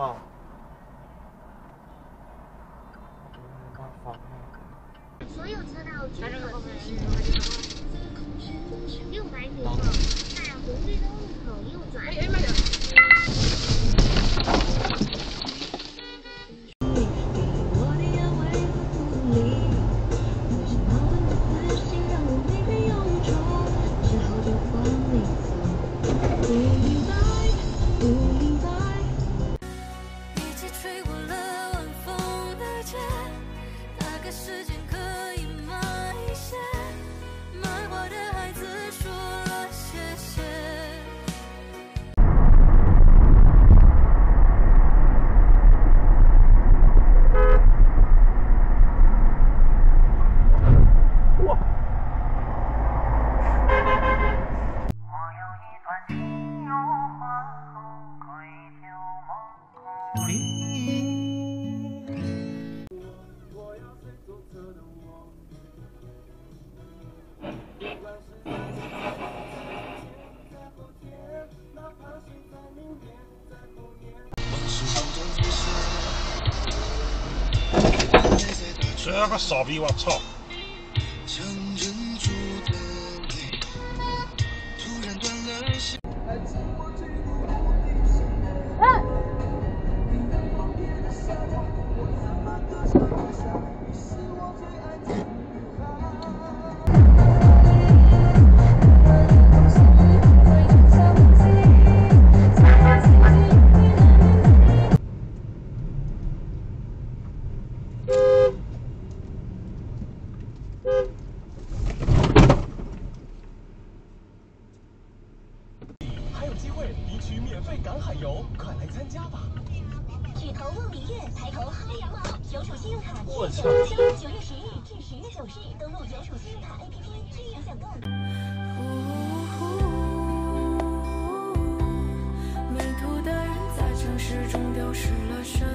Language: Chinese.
号。所有车道均可自行左，六百米后，在红绿灯路口右转。哎哎慢点这个傻逼，我操！突然断了线。机会领取免费赶海游，快来参加吧！举头望明月，抬头薅羊毛。有属信用卡我操九月十日至十月九日，登录有属信用卡 APP 支援享购。迷途的人在城市中丢失了身